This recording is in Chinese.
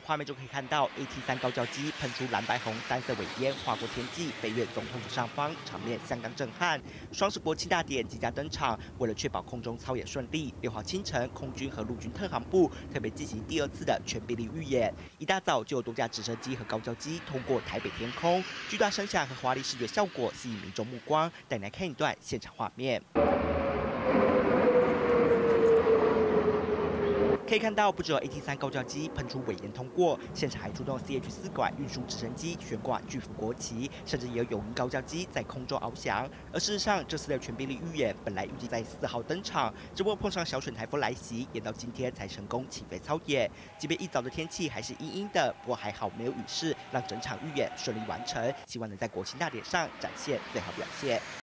画面就可以看到 AT-3 高教机喷出蓝白红三色尾烟，划过天际，飞越总统府上方，场面相当震撼。双十国庆大典即将登场，为了确保空中操演顺利，六号清晨，空军和陆军特航部特别进行第二次的全兵力预演。一大早就有多架直升机和高教机通过台北天空，巨大声响和华丽视觉效果吸引民众目光。带你来看一段现场画面。可以看到，不只有 A T 三高教机喷出尾烟通过，现场还出动 C H 四管运输直升机悬挂巨幅国旗，甚至也有永鹰高教机在空中翱翔。而事实上，这次的全兵力预演本来预计在四号登场，只不过碰上小犬台风来袭，延到今天才成功起飞操演。即便一早的天气还是阴阴的，不过还好没有雨势，让整场预演顺利完成。希望能在国庆大典上展现最好表现。